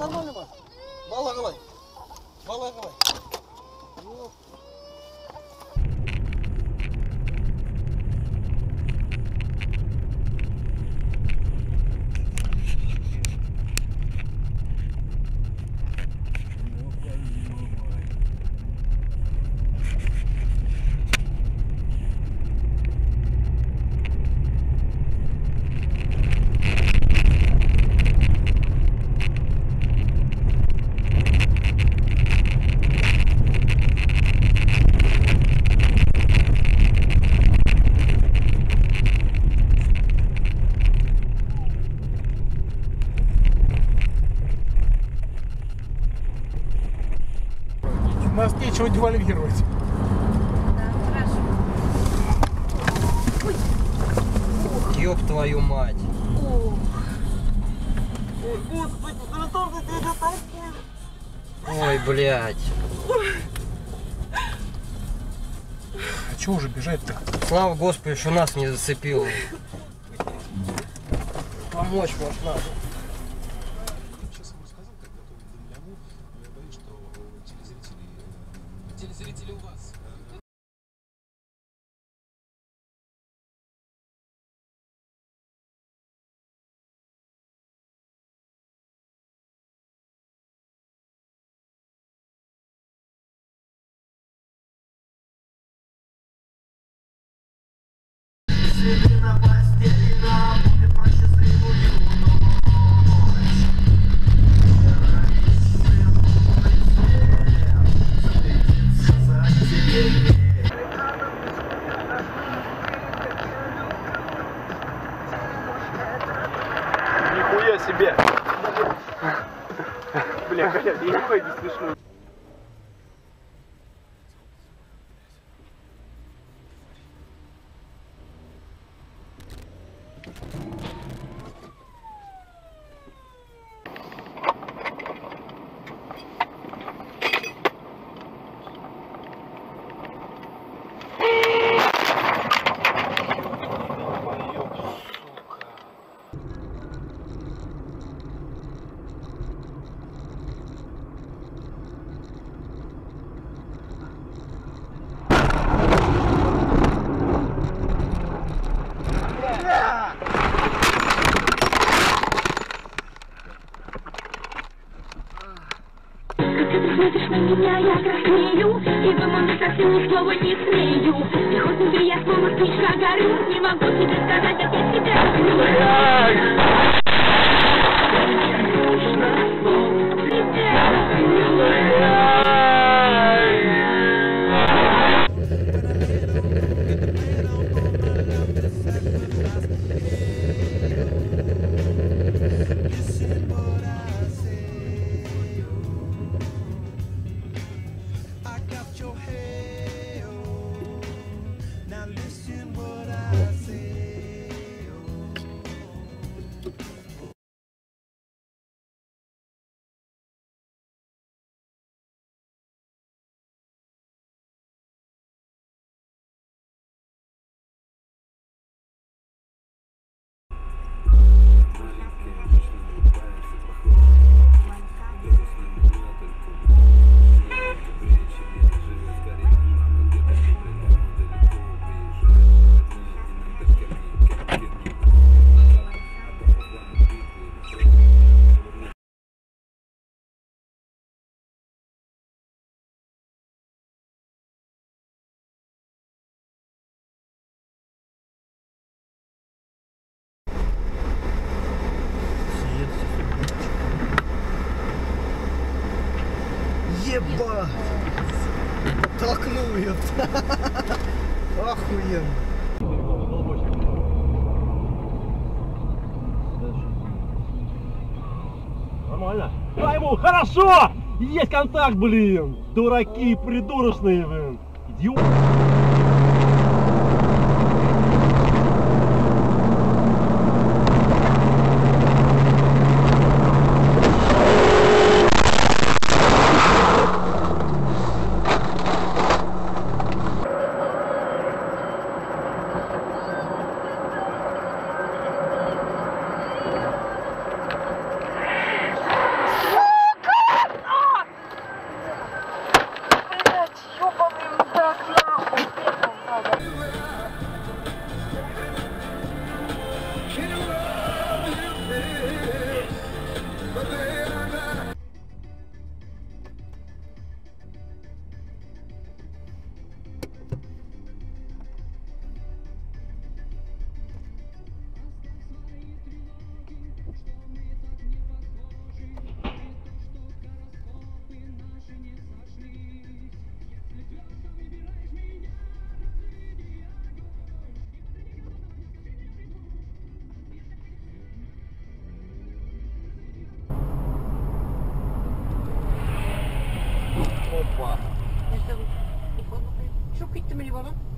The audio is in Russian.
нормально, Бал? Балла, давай. Балла, давай. Нас нечего девальвировать. Да, хорошо. Ёб твою мать. О, Ой, блядь. А чего уже бежать-то? Слава Господи, что нас не зацепило. Помочь может надо. Себе! Бля, Коля, я не не смешно. Как ты на меня, я краснею И вымолвить совсем ни слова не смею. И хоть тебе я словно спичка горю Не могу тебе сказать, Ебать! Толкнул ее. Охуенно. Нормально. Дай ему, хорошо! Есть контакт, блин! Дураки, придурочные, блин! Идиот! çok bittim limonun.